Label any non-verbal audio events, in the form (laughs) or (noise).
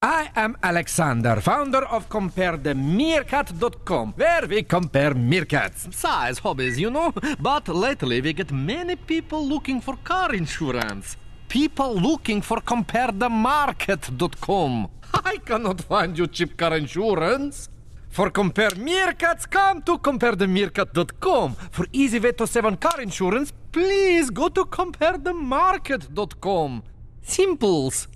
I am Alexander, founder of CompareTheMeerkat.com, where we compare meerkats. Size hobbies, you know. But lately we get many people looking for car insurance. People looking for CompareTheMarket.com. (laughs) I cannot find you cheap car insurance. For compare meerkats, come to CompareTheMeerkat.com. For easy way to save on car insurance, please go to CompareTheMarket.com. Simples.